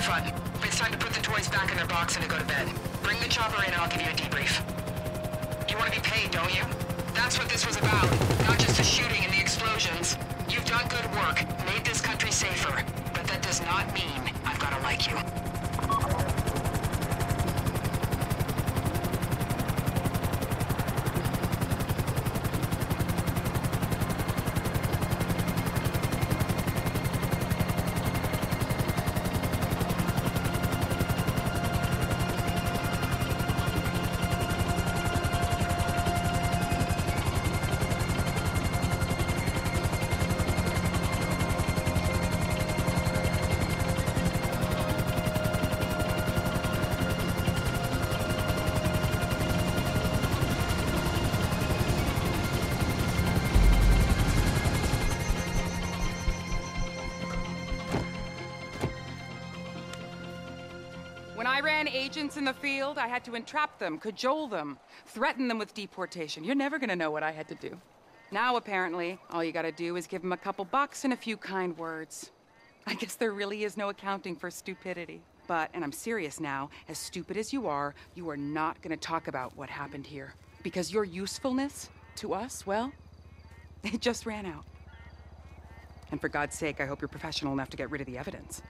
in front. It's time to put the toys back in their box and to go to bed. Bring the chopper in and I'll give you a debrief. You want to be paid, don't you? That's what this was about. Not just the shooting and the explosions. You've done good work, made this country safer. But that does not mean I've got to like you. When I ran agents in the field, I had to entrap them, cajole them, threaten them with deportation. You're never gonna know what I had to do. Now, apparently, all you gotta do is give them a couple bucks and a few kind words. I guess there really is no accounting for stupidity. But, and I'm serious now, as stupid as you are, you are not gonna talk about what happened here. Because your usefulness to us, well, it just ran out. And for God's sake, I hope you're professional enough to get rid of the evidence.